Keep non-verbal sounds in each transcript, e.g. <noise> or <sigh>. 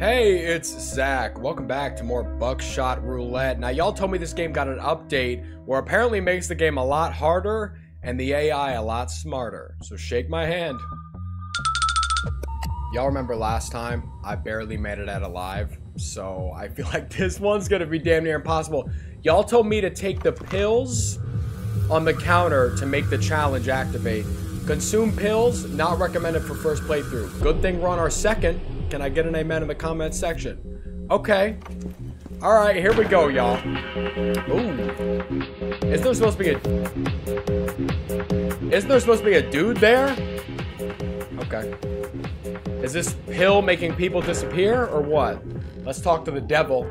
Hey, it's Zach. Welcome back to more Buckshot Roulette. Now, y'all told me this game got an update where apparently makes the game a lot harder and the AI a lot smarter. So shake my hand. Y'all remember last time? I barely made it out alive. So I feel <laughs> like this one's gonna be damn near impossible. Y'all told me to take the pills on the counter to make the challenge activate. Consume pills, not recommended for first playthrough. Good thing we're on our second. Can I get an amen in the comment section? Okay. Alright, here we go, y'all. Ooh. Is there supposed to be a... Isn't there supposed to be a dude there? Okay. Is this pill making people disappear, or what? Let's talk to the devil.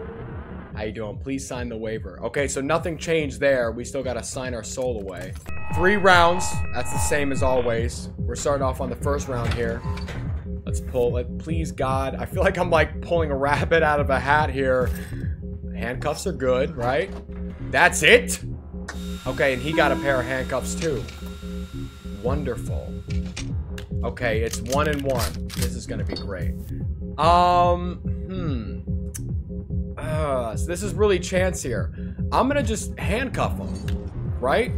How you doing? Please sign the waiver. Okay, so nothing changed there. We still gotta sign our soul away. Three rounds. That's the same as always. We're starting off on the first round here. Let's pull it. Please, God. I feel like I'm like pulling a rabbit out of a hat here. Handcuffs are good, right? That's it? Okay, and he got a pair of handcuffs too. Wonderful. Okay, it's one and one. This is gonna be great. Um, hmm. Uh, so this is really chance here. I'm gonna just handcuff him, right?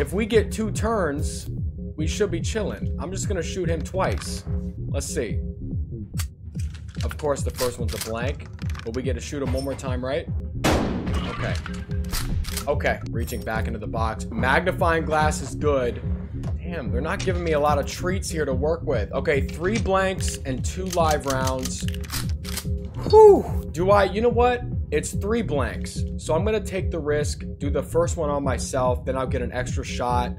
If we get two turns, we should be chilling. I'm just gonna shoot him twice. Let's see. Of course, the first one's a blank, but we get to shoot him one more time, right? Okay. Okay, reaching back into the box. Magnifying glass is good. Damn, they're not giving me a lot of treats here to work with. Okay, three blanks and two live rounds. Whew. Do I, you know what? It's three blanks. So I'm gonna take the risk, do the first one on myself, then I'll get an extra shot.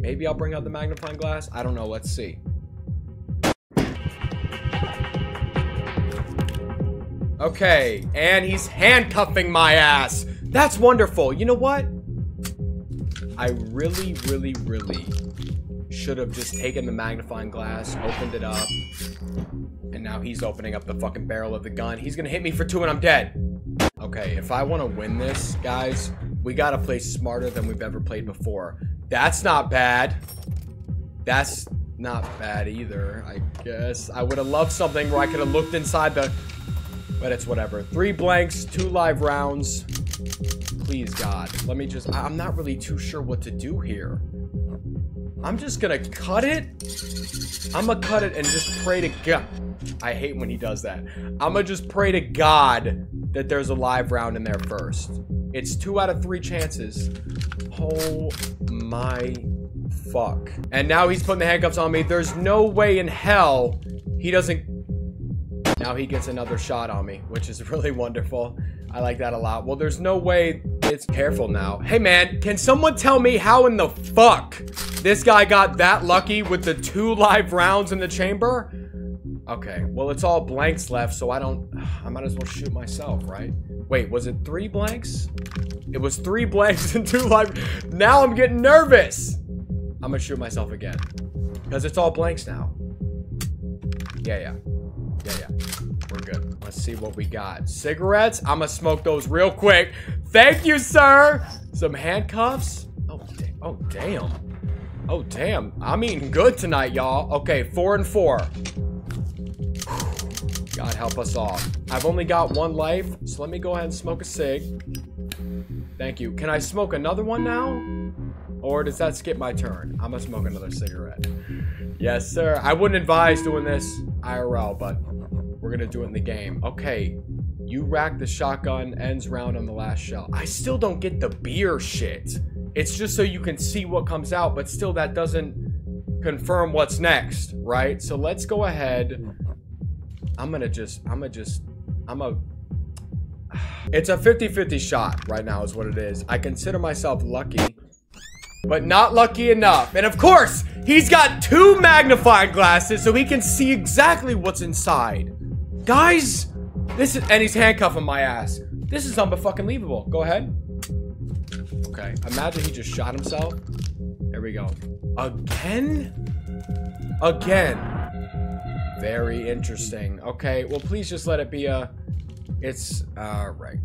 Maybe I'll bring out the magnifying glass. I don't know, let's see. Okay, and he's handcuffing my ass. That's wonderful. You know what? I really, really, really should have just taken the magnifying glass, opened it up, and now he's opening up the fucking barrel of the gun. He's gonna hit me for two and I'm dead. Okay, if I want to win this, guys, we gotta play smarter than we've ever played before. That's not bad. That's not bad either, I guess. I would have loved something where I could have looked inside the... But it's whatever. Three blanks, two live rounds. Please, God. Let me just... I'm not really too sure what to do here. I'm just gonna cut it. I'm gonna cut it and just pray to God. I hate when he does that. I'm gonna just pray to God that there's a live round in there first. It's two out of three chances. Oh my fuck. And now he's putting the handcuffs on me. There's no way in hell he doesn't now he gets another shot on me, which is <laughs> really wonderful. I like that a lot. Well, there's no way it's careful now. Hey, man, can someone tell me how in the fuck this guy got that lucky with the two live rounds in the chamber? Okay, well, it's all blanks left, so I don't... I might as well shoot myself, right? Wait, was it three blanks? It was three <laughs> blanks and two live... Now I'm getting nervous! I'm gonna shoot myself again. Because it's all blanks now. Yeah, yeah. Yeah, yeah. We're good. Let's see what we got. Cigarettes? I'm gonna smoke those real quick. Thank you, sir! Some handcuffs? Oh, oh damn. Oh, damn. I'm eating good tonight, y'all. Okay, four and four. God help us all. I've only got one life, so let me go ahead and smoke a cig. Thank you. Can I smoke another one now? Or does that skip my turn? I'm gonna smoke another cigarette. Yes, sir. I wouldn't advise doing this IRL, but we're gonna do it in the game. Okay. You rack the shotgun, ends round on the last shell. I still don't get the beer shit. It's just so you can see what comes out, but still that doesn't confirm what's next, right? So let's go ahead. I'm gonna just, I'm gonna just, I'm a, it's a 50-50 shot right now is what it is. I consider myself lucky, but not lucky enough. And of course, he's got two magnifying glasses so he can see exactly what's inside. Guys, this is, and he's handcuffing my ass. This is unbelievable. Go ahead. Okay, imagine he just shot himself. There we go. Again? Again. Very interesting. Okay, well, please just let it be a... It's... Alright.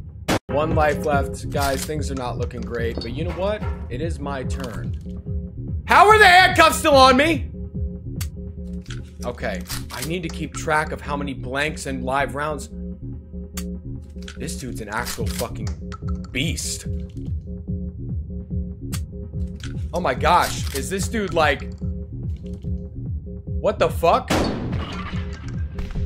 One life left. Guys, things are not looking great. But you know what? It is my turn. How are the handcuffs still on me? Okay, I need to keep track of how many blanks and live rounds. This dude's an actual fucking beast. Oh my gosh, is this dude like... What the fuck?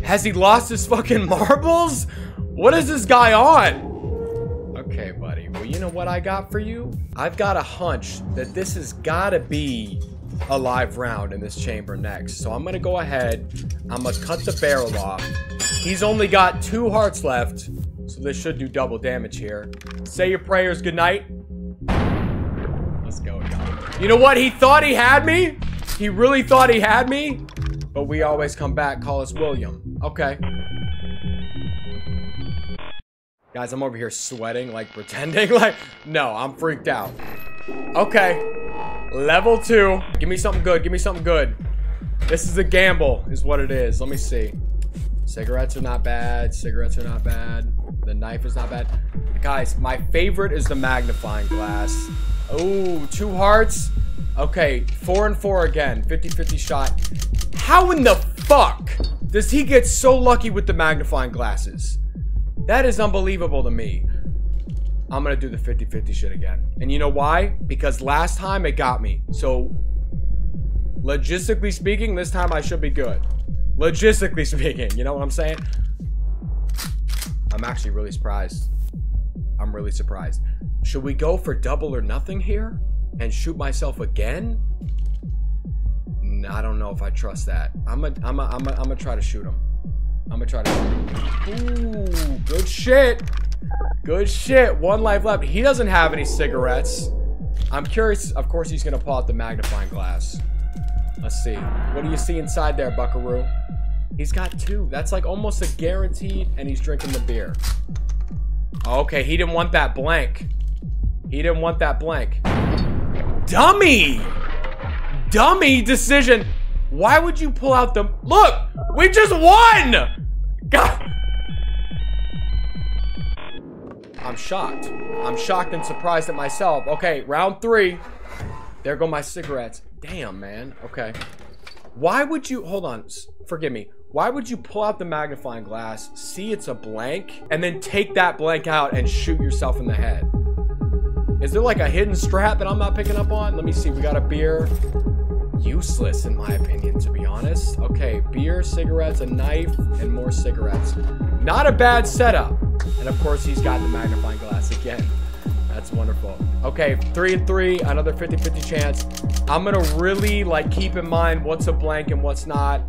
Has he lost his fucking marbles? What is this guy on? Okay, buddy. Well, you know what I got for you? I've got a hunch that this has got to be a live round in this chamber next. So I'm going to go ahead. I'm going to cut the barrel off. He's only got two hearts left. So this should do double damage here. Say your prayers goodnight. Let's go, y'all. You know what? He thought he had me. He really thought he had me. But we always come back. Call us William. Okay. Guys, I'm over here sweating, like pretending <laughs> like... No, I'm freaked out. Okay. Level two. Give me something good. Give me something good. This is a gamble, is what it is. Let me see. Cigarettes are not bad. Cigarettes are not bad. The knife is not bad. Guys, my favorite is the magnifying glass. Oh, two hearts. Okay, four and four again. 50-50 shot. How in the fuck does he get so lucky with the magnifying glasses? That is unbelievable to me. I'm gonna do the 50-50 shit again. And you know why? Because last time it got me. So, logistically speaking, this time I should be good. Logistically <laughs> speaking, you know what I'm saying? I'm actually really surprised. I'm really surprised. Should we go for double or nothing here? And shoot myself again? I don't know if I trust that. I'm gonna I'm gonna I'm gonna I'm gonna try to shoot him. I'm gonna try to Ooh, good shit. Good shit. One life left. He doesn't have any cigarettes. I'm curious. Of course, he's gonna pull out the magnifying glass. Let's see. What do you see inside there, Buckaroo? He's got two. That's like almost a guaranteed, and he's drinking the beer. Okay, he didn't want that blank. He didn't want that blank. Dummy! Dummy decision. Why would you pull out the... Look! We just won! God! I'm shocked. I'm shocked and surprised at myself. Okay, round three. There go my cigarettes. Damn, man. Okay. Why would you... Hold on. Forgive me. Why would you pull out the magnifying glass, see it's a blank, and then take that blank out and shoot yourself in the head? Is there like a hidden strap that I'm not picking up on? Let me see. We got a beer. Useless, in my opinion, to be honest. Okay, beer, cigarettes, a knife, and more cigarettes. Not a bad setup. And of course, he's got the magnifying glass again. That's wonderful. Okay, three and three, another 50-50 chance. I'm gonna really like keep in mind what's a blank and what's not.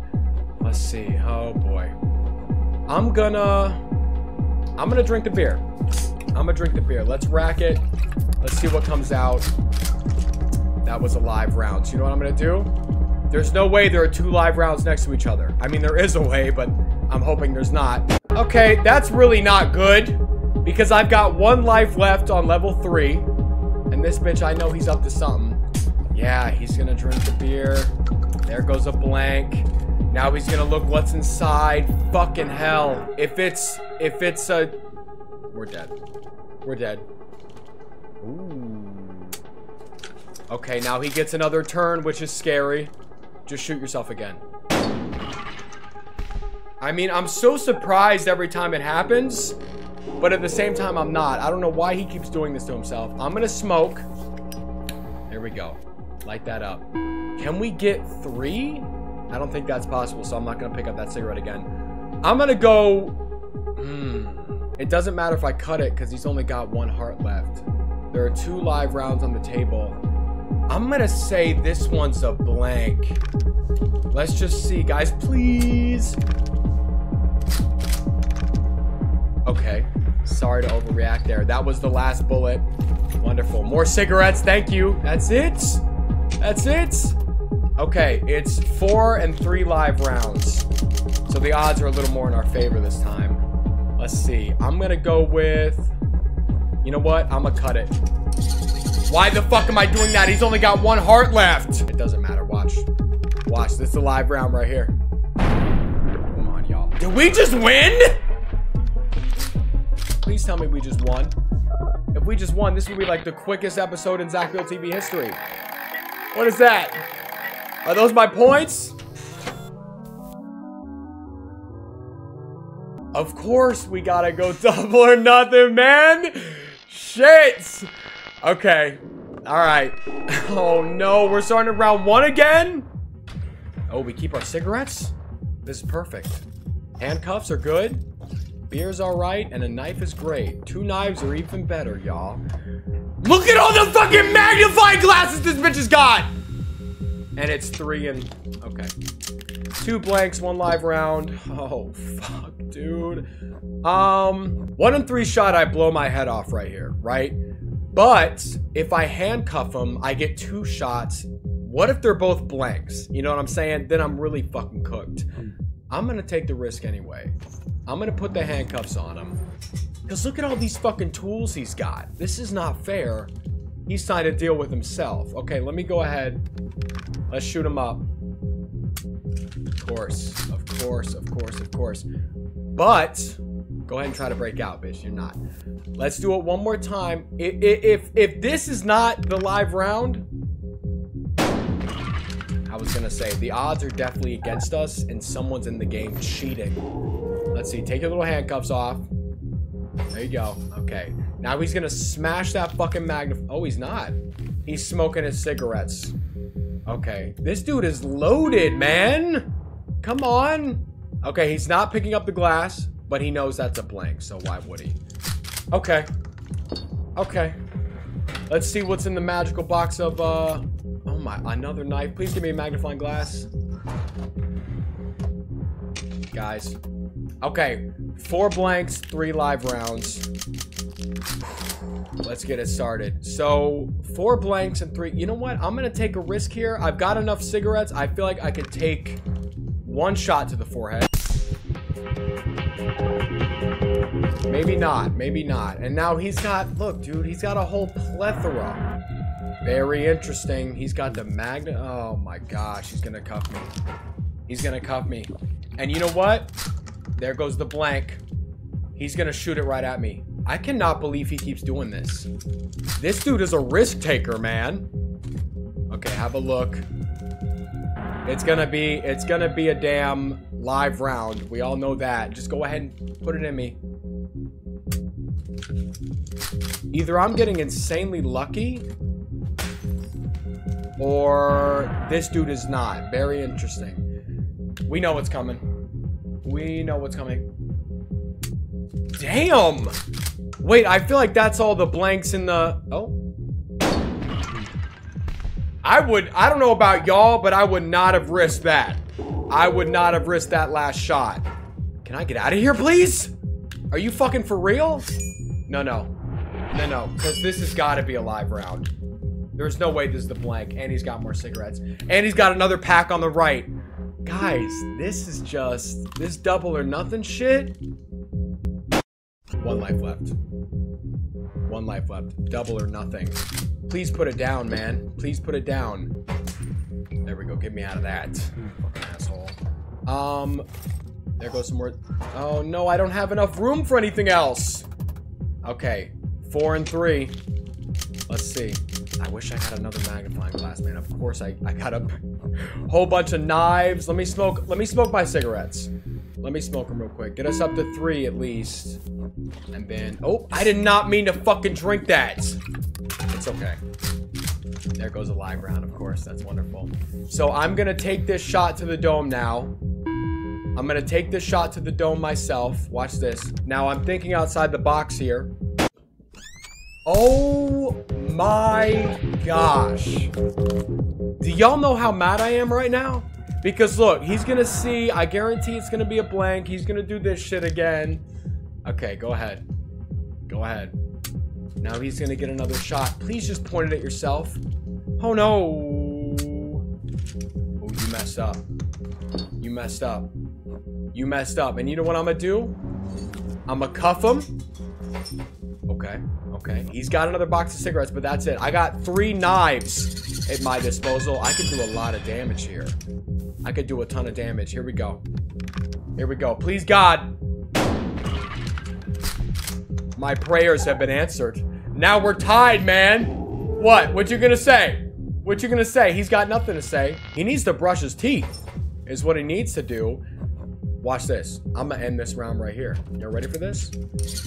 Let's see. Oh boy. I'm gonna I'm gonna drink the beer. I'm gonna drink the beer. Let's rack it. Let's see what comes out. That was a live round. So you know what I'm gonna do? There's no way there are two live rounds next to each other. I mean, there is a way, but I'm hoping there's not. Okay, that's really not good. Because I've got one life left on level three. And this bitch, I know he's up to something. Yeah, he's gonna drink the beer. There goes a blank. Now he's gonna look what's inside. Fucking hell. If it's, if it's a... We're dead. We're dead. Ooh. Okay, now he gets another turn, which is scary. Just shoot yourself again. I mean, I'm so surprised every time it happens. But at the same time, I'm not. I don't know why he keeps doing this to himself. I'm gonna smoke. There we go. Light that up. Can we get three? I don't think that's possible, so I'm not to pick up that cigarette again. I'm to go... Hmm. It doesn't matter if I cut it, because he's only got one heart left. There are two live rounds on the table. I'm to say this one's a blank. Let's just see, guys. Please. Okay. Sorry to overreact there. That was the last bullet. Wonderful. More cigarettes. Thank you. That's it. That's it. Okay, it's four and three live rounds. So the odds are a little more in our favor this time. Let's see. I'm to go with... You know what? I'm to cut it. Why the fuck am I doing that? He's only got one heart left. It doesn't matter. Watch. Watch. This is a live round right here. Come on, y'all. Did we just win? Please tell me we just won. If we just won, this would be like the quickest episode in Zach Beale TV history. What is that? Are those my points? Of course we gotta go <laughs> double or nothing, man. Shit. Okay. All right. <laughs> Oh no, we're starting round one again. Oh, we keep our cigarettes? This is perfect. Handcuffs are good. Beer's alright, and a knife is great. Two knives are even better, y'all. Look at all the fucking magnifying glasses this bitch has got! And it's three and... Okay. Two blanks, one live round. <laughs> Oh, fuck, dude. Um, one in three shot, I blow my head off right here, right? But if I handcuff him, I get two shots. What if they're both blanks? You know what I'm saying? Then I'm really fucking cooked. Hmm. I'm gonna take the risk anyway. I'm gonna put the handcuffs on him. Because look at all these fucking tools he's got. This is not fair. He's trying to deal with himself. Okay, let me go ahead. Let's shoot him up. Of course, of course, of course, of course. But Go ahead and try to break out, bitch. You're not. Let's do it one more time. If, if, if this is not the live round, I was gonna say, the odds are definitely against us and someone's in the game cheating. Let's see, take your little handcuffs off. There you go. Okay. Now he's gonna smash that fucking magnif- Oh, he's not. He's smoking his cigarettes. Okay. This dude is loaded, man. Come on. Okay, he's not picking up the glass. But he knows that's a blank, so why would he? Okay. Okay. Let's see what's in the magical box of, uh... Oh my, another knife. Please give me a magnifying glass. Guys. Okay. Four blanks, three live rounds. Let's get it started. So, four blanks and three... You know what? I'm to take a risk here. I've got enough cigarettes. I feel like I could take one shot to the forehead. Maybe not. Maybe not. And now he's got, look, dude, he's got a whole plethora. Very interesting. He's got the magnet. Oh my gosh, he's gonna cuff me. He's gonna cuff me. And you know what? There goes the blank. He's gonna shoot it right at me. I cannot believe he keeps doing this. This dude is a risk taker, man. Okay, have a look. It's gonna be, it's gonna be a damn live round. We all know that. Just go ahead and put it in me. Either I'm getting insanely lucky, or this dude is not. Very interesting. We know what's coming. We know what's coming. Damn! Wait, I feel like that's all the blanks in the... Oh. I would... I don't know about y'all, but I would not have risked that. I would not have risked that last shot. Can I get out of here, please? Are you fucking for real? No, no. No, no, because this has got to be a live round. There's no way this is the blank. And he's got more cigarettes. And he's got another pack on the right. Guys, this is just... This double or nothing shit. One life left. One life left. Double or nothing. Please put it down, man. Please put it down. There we go. Get me out of that. Fucking asshole. Um, there goes some more. Oh, no. I don't have enough room for anything else. Okay. Four and three. Let's see. I wish I had another magnifying glass, man. Of course, I, I got a <laughs> whole bunch of knives. Let me smoke. Let me smoke my cigarettes. Let me smoke them real quick. Get us up to three at least. And then... Oh, I did not mean to fucking drink that. It's okay. There goes a live round, of course. That's wonderful. So I'm to take this shot to the dome now. I'm to take this shot to the dome myself. Watch this. Now, I'm thinking outside the box here. Oh my gosh. Do y'all know how mad I am right now? Because look, he's gonna see, I guarantee it's gonna be a blank. He's gonna do this shit again. Okay, go ahead. Go ahead. Now he's gonna get another shot. Please just point it at yourself. Oh no. Oh, you messed up. You messed up. You messed up. And you know what I'm gonna do? I'm gonna cuff him. Okay. Okay. He's got another box of cigarettes, but that's it. I got three knives at my disposal. I could do a lot of damage here. I could do a ton of damage. Here we go. Here we go. Please, God. My prayers have been answered. Now we're tied, man. What? What you gonna say? What you gonna say? He's got nothing to say. He needs to brush his teeth, is what he needs to do. Watch this. I'm gonna end this round right here. Y'all ready for this?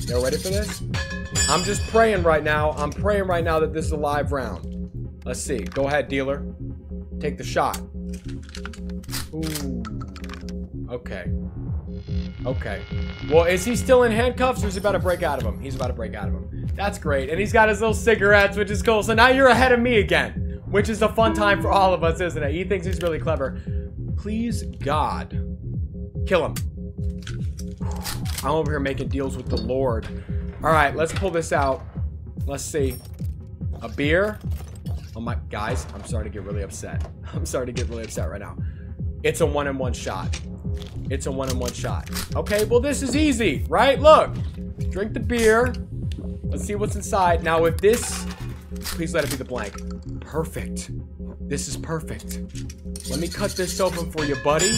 Y'all ready for this? I'm just praying right now. I'm praying right now that this is a live round. Let's see. Go ahead, dealer. Take the shot. Ooh. Okay. Okay. Well, is he still in handcuffs or is he about to break out of them? He's about to break out of them. That's great. And he's got his little cigarettes, which is cool. So now you're ahead of me again, which is a fun time for all of us, isn't it? He thinks he's really clever. Please, God, kill him. I'm over here making deals with the Lord. All right, let's pull this out. Let's see. A beer. Oh my, guys, I'm starting to get really upset. <laughs> I'm starting to get really upset right now. It's a one in one shot. It's a one in one shot. Okay, well, this is easy, right? Look, drink the beer. Let's see what's inside. Now, if this, please let it be the blank. Perfect. This is perfect. Let me cut this open for you, buddy.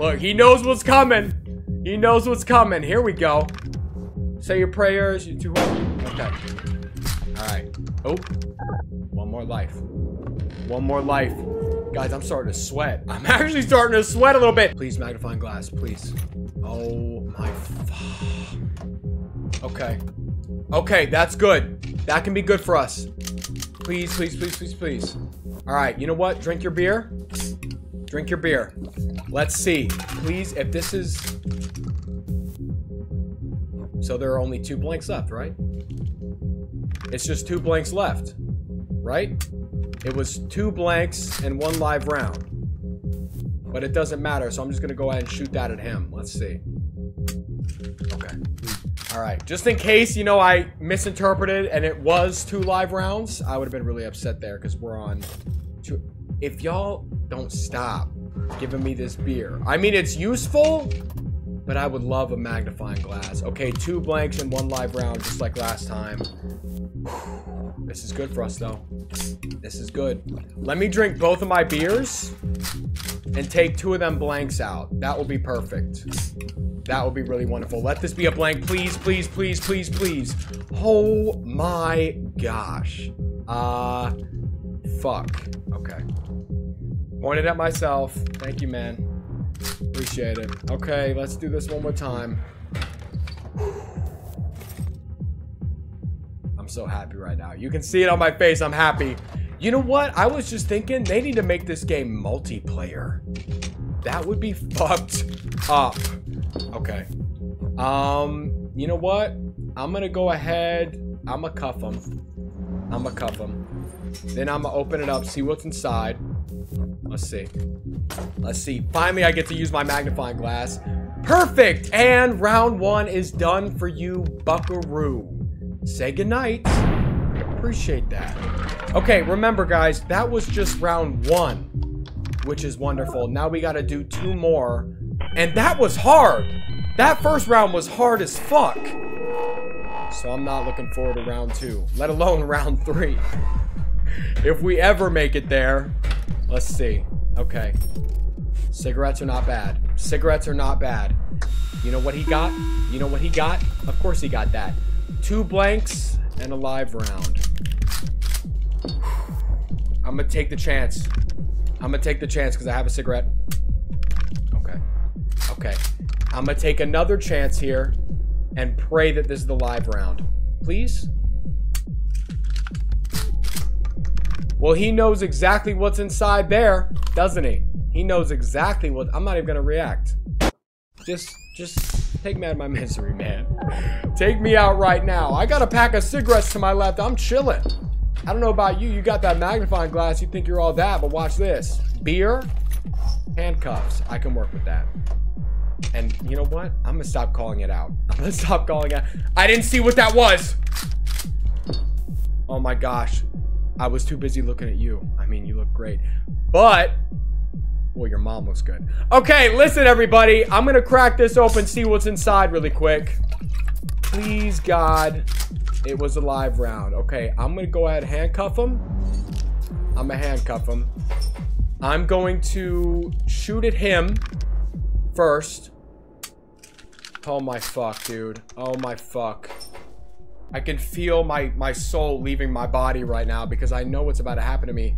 Look, he knows what's coming. He knows what's coming. Here we go. Say your prayers. You two. Okay. All right. Oh, one more life. One more life. Guys, I'm starting to sweat. <laughs> I'm actually starting to sweat a little bit. Please, magnifying glass, please. Oh my. <sighs> Okay. Okay, that's good. That can be good for us. Please, please, please, please, please. All right, you know what? Drink your beer. Drink your beer. Let's see. Please, if this is... So there are only two blanks left, right? It's just two blanks left, right? It was two blanks and one live round. But it doesn't matter, so I'm just going to go ahead and shoot that at him. Let's see. All right. Just in case, you know, I misinterpreted and it was two live rounds, I would have been really upset there because we're on two. If y'all don't stop giving me this beer. I mean, it's useful, but I would love a magnifying glass. Okay, two blanks and one live round just like last time. <sighs> This is good for us, though. This is good. Let me drink both of my beers and take two of them blanks out. That will be perfect. That would be really wonderful. Let this be a blank, please, please, please, please, please. Oh my gosh. Uh, fuck. Okay. Pointed at myself. Thank you, man. Appreciate it. Okay, let's do this one more time. I'm so happy right now. You can see it on my face. I'm happy. You know what? I was just thinking they need to make this game multiplayer. That would be <laughs> fucked up. Okay. Um, you know what? I'm gonna go ahead. I'm gonna cuff him. I'm gonna cuff him. Then I'm gonna open it up, see what's inside. Let's see. Let's see. Finally, I get to use my magnifying glass. Perfect! And round one is done for you, buckaroo. Say goodnight. Appreciate that. Okay, remember, guys, that was just round one, which is wonderful. Now we got to do two more. And that was hard. That first round was hard as fuck. So I'm not looking forward to round two, let alone <laughs> round three. if we ever make it there, let's see. Okay. Cigarettes are not bad. Cigarettes are not bad. You know what he got? You know what he got? Of course he got that. Two blanks and a live round. I'm gonna take the chance. I'm gonna take the chance because I have a cigarette. Okay. I'm gonna take another chance here and pray that this is the live round. Please? Well, he knows exactly what's inside there, doesn't he? He knows exactly what... I'm not even gonna react. Just, just take me out of my <laughs> misery, man. Take me out right now. I got a pack of cigarettes to my left. I'm chilling. I don't know about you. You got that magnifying glass. You think you're all that, but watch this. Beer, handcuffs. I can work with that. And you know what? I'm gonna stop calling it out. <laughs> I'm gonna stop calling it. I didn't see what that was. Oh my gosh. I was too busy looking at you. I mean, you look great. But, well, your mom looks good. Okay, listen, everybody. I'm gonna crack this open, see what's inside really quick. Please, God. It was a live round. Okay, I'm gonna go ahead and handcuff him. I'm gonna handcuff him. I'm going to shoot at him first. Oh my fuck, dude. Oh my fuck. I can feel my, my soul leaving my body right now because I know what's about to happen to me.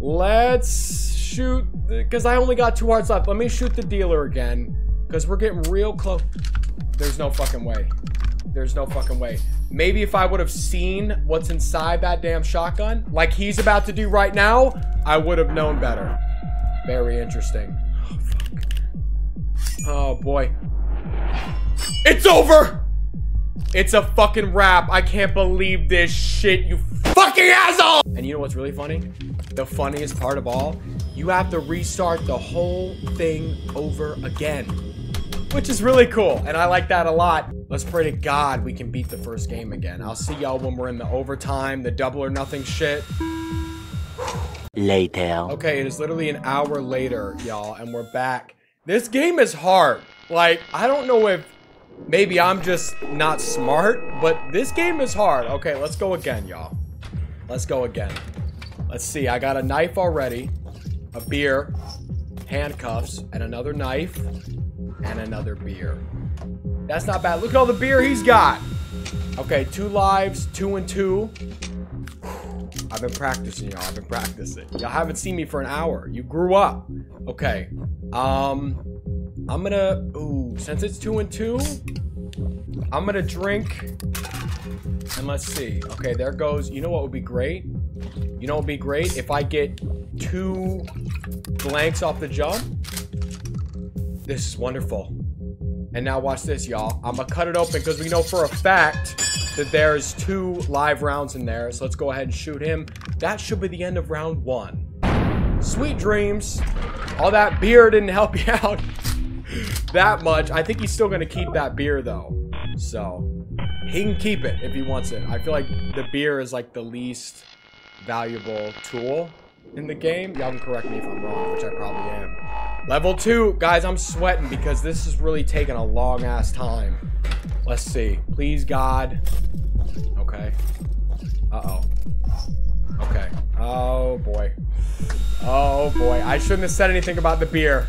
Let's shoot, because I only got two hearts left. Let me shoot the dealer again. Because we're getting real close. There's no fucking way. There's no fucking way. Maybe if I would have seen what's inside that damn shotgun, like he's about to do right now, I would have known better. Very interesting. Oh, fuck. Oh, boy. It's over! It's a fucking wrap. I can't believe this shit, you fucking asshole! And you know what's really funny? The funniest part of all, you have to restart the whole thing over again. Which is really cool, and I like that a lot. Let's pray to God we can beat the first game again. I'll see y'all when we're in the overtime, the double or nothing shit. Later. Okay, it is literally an hour later, y'all, and we're back. This game is hard. Like, I don't know if maybe I'm just not smart, but this game is hard. Okay, let's go again, y'all. Let's go again. Let's see, I got a knife already, a beer, handcuffs, and another knife, and another beer. That's not bad. Look at all the beer he's got. Okay, two lives, two and two. I've been practicing, y'all. I've been practicing. Y'all haven't seen me for an hour. You grew up. Okay. Um, I'm gonna, ooh, since it's two and two, I'm gonna drink, and let's see. Okay, there goes, you know what would be great? You know what would be great? If I get two blanks off the jump. This is wonderful. And now watch this, y'all. I'm gonna cut it open because we know for a fact that there's two live rounds in there. So let's go ahead and shoot him. That should be the end of round one. Sweet dreams. All that beer didn't help <laughs> you out that much. I think he's still gonna keep that beer though. So he can keep it if he wants it. I feel like the beer is like the least valuable tool in the game. Y'all can correct me if I'm wrong, which I probably am. Level two, guys, I'm sweating because this is really taking a long ass time. Let's see. Please, God. Okay. Uh-oh. Okay. Oh, boy. Oh, boy. I shouldn't have said anything about the beer.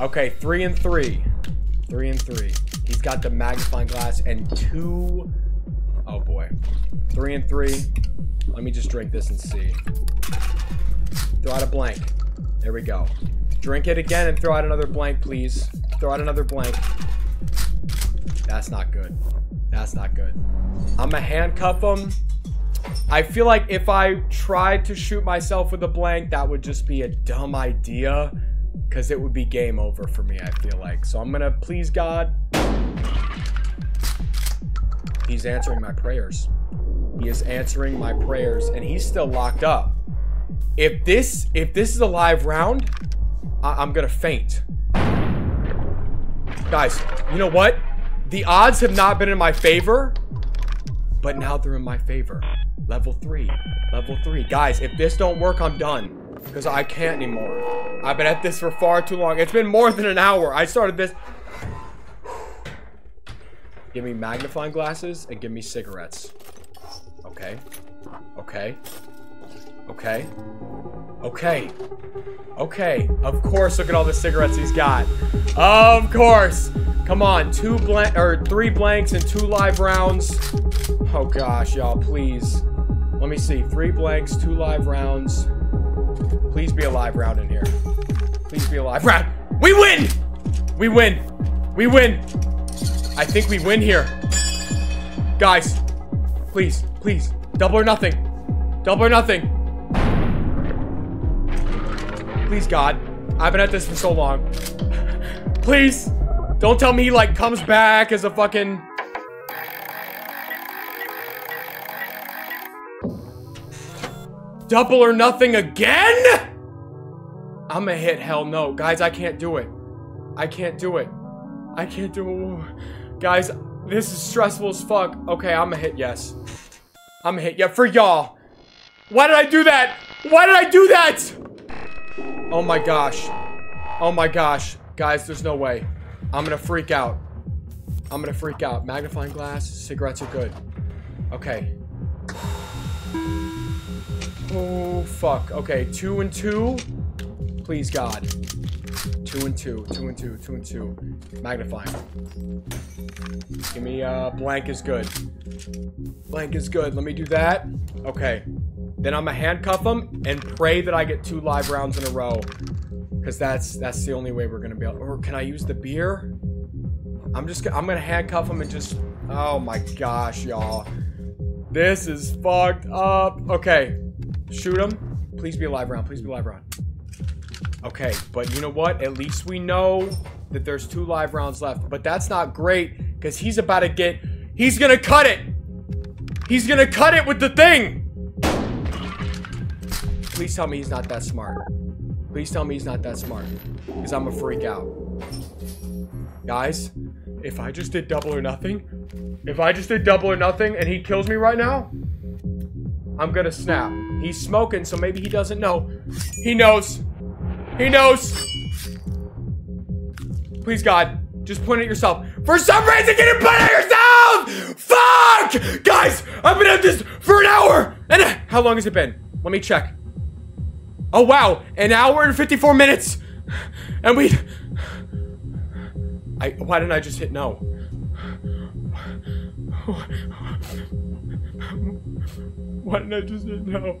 Okay, three and three. Three and three. He's got the magnifying glass and two... Oh, boy. Three and three. Let me just drink this and see. Throw out a blank. There we go. Drink it again and throw out another blank, please. Throw out another blank. That's not good. That's not good. I'm gonna handcuff him. I feel like if I tried to shoot myself with a blank, that would just be a dumb idea. Because it would be game over for me, I feel like. So I'm gonna please God. He's answering my prayers. He is answering my prayers, and he's still locked up. If this, if this is a live round, I am gonna faint. Guys, you know what? The odds have not been in my favor, but now they're in my favor. Level three, level three. Guys, if this don't work, I'm done. Because I can't anymore. I've been at this for far too long. It's been more than an hour. I started this. Give me magnifying glasses and give me cigarettes. Okay. Okay. Okay. Okay. Okay. Of course, look at all the cigarettes he's got. Of course. Come on. Two blank or three blanks and two live rounds. Oh gosh, y'all, please. Let me see. Three blanks, two live rounds. Please be a live round in here. Please be a live round. We win! We win. We win. I think we win here. Guys, please, please. Double or nothing. Double or nothing. Please, God. I've been at this for so long. Please. Don't tell me he, like, comes back as a fucking... Double or nothing again? I'm gonna hit hell no. Guys, I can't do it. I can't do it. I can't do it. Guys, this is stressful as fuck. Okay, I'm gonna hit yes. I'm gonna hit yeah for y'all. Why did I do that? Why did I do that? Oh my gosh. Oh my gosh. Guys, there's no way. I'm gonna freak out. I'm gonna freak out. Magnifying glass, cigarettes are good. Okay. Oh, fuck. Okay, two and two. Please, God. Two and two, two and two, two and two. Magnifying. Give me, uh, blank is good. Blank is good. Let me do that. Okay. Then I'm gonna handcuff him and pray that I get two live rounds in a row. Because that's that's the only way we're gonna be able Or can I use the beer? I'm just, I'm gonna handcuff him and just, oh my gosh, y'all. This is fucked up. Okay, shoot him. Please be alive round, please be alive round. Okay, but you know what? At least we know that there's two live rounds left. But that's not great, because he's about to get, he's gonna cut it. He's gonna cut it with the thing. Please tell me he's not that smart. Please tell me he's not that smart. Because I'm gonna freak out. Guys, if I just did double or nothing, if I just did double or nothing and he kills me right now, I'm gonna snap. He's smoking, so maybe he doesn't know. He knows. He knows. Please, God, just point at yourself. For some reason, get it point at yourself! Fuck! Guys, I've been at this for an hour! And uh, how long has it been? Let me check. Oh, wow. An hour and 54 minutes. And we... I, why didn't I just hit no? Why didn't I just hit no?